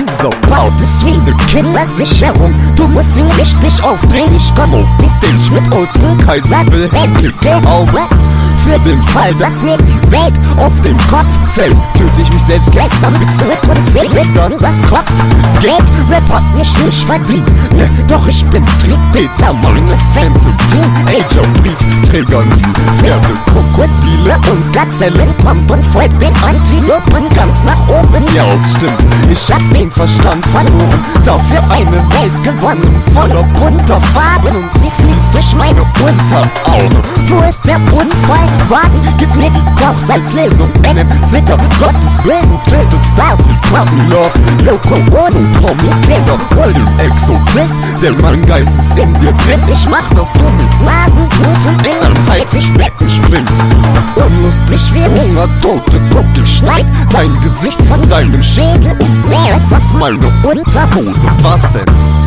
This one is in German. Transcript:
Dieser Baut ist wie eine Kindersicherung. Du musst ihn richtig aufdrehen. Ich komm auf die Stage mit Oldschool Kaiser Wilhelm Gehaue. Für den Fall, dass mir die Welt auf den Kopf fällt, töte ich mich selbst gleichsam mit Slip und was Kopf. Geld, Rap hat mich nicht verdient, ne, doch ich bin Triebtäter, meine Fans sind Teenager-Briefträger. Pferde, Krokodile und Gazellen kommt und folgt den Antilopen ganz nach oben. Ja, es stimmt, ich hab den Verstand verloren, dafür eine Welt gewonnen, voller bunter Farben und sie fließt durch meine Unteraugen. Wo ist der Unfall? Warten, gib mir die Kochsalzlesung, Bennett, Zitter, Gottes Bösen, tötet Stars wie Cotton Love, Loco, Tommy, Kinder, Golden denn mein Geist ist in dir drin, ich mach, dass du mit Nasenbluten in ein Haifischbecken springst. Unlustig wie Hunger, tote Kuckel schneid dein Gesicht von deinem Schädel und mehr ist auf meine Unterhose. Was denn?